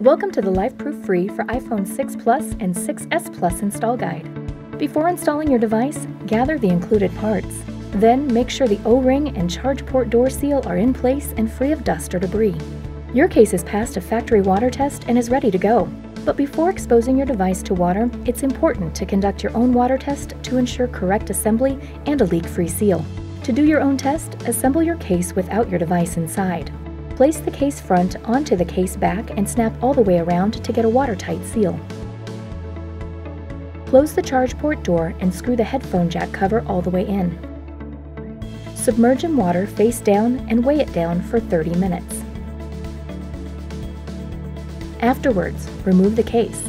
Welcome to the LifeProof FRĒ for iPhone 6 Plus and 6S Plus install guide. Before installing your device, gather the included parts. Then make sure the O-ring and charge port door seal are in place and free of dust or debris. Your case has passed a factory water test and is ready to go. But before exposing your device to water, it's important to conduct your own water test to ensure correct assembly and a leak-free seal. To do your own test, assemble your case without your device inside. Place the case front onto the case back and snap all the way around to get a watertight seal. Close the charge port door and screw the headphone jack cover all the way in. Submerge in water face down and weigh it down for 30 minutes. Afterwards, remove the case.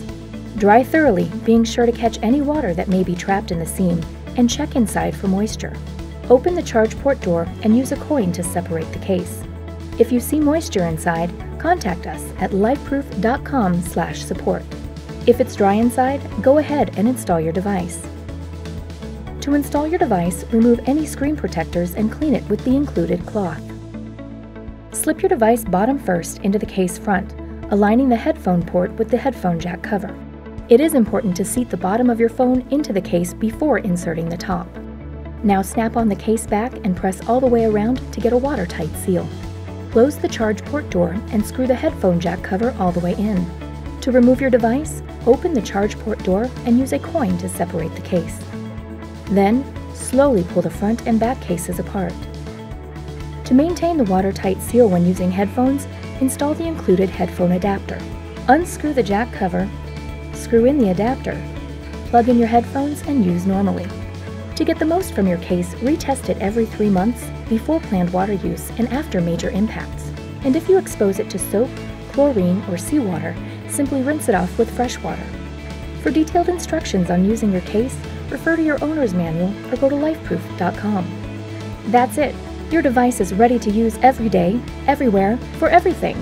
Dry thoroughly, being sure to catch any water that may be trapped in the seam, and check inside for moisture. Open the charge port door and use a coin to separate the case. If you see moisture inside, contact us at lifeproof.com/support. If it's dry inside, go ahead and install your device. To install your device, remove any screen protectors and clean it with the included cloth. Slip your device bottom first into the case front, aligning the headphone port with the headphone jack cover. It is important to seat the bottom of your phone into the case before inserting the top. Now snap on the case back and press all the way around to get a watertight seal. Close the charge port door and screw the headphone jack cover all the way in. To remove your device, open the charge port door and use a coin to separate the case. Then, slowly pull the front and back cases apart. To maintain the watertight seal when using headphones, install the included headphone adapter. Unscrew the jack cover, screw in the adapter, plug in your headphones and use normally. To get the most from your case, retest it every three months before planned water use and after major impacts. And if you expose it to soap, chlorine, or seawater, simply rinse it off with fresh water. For detailed instructions on using your case, refer to your owner's manual or go to lifeproof.com. That's it. Your device is ready to use every day, everywhere, for everything.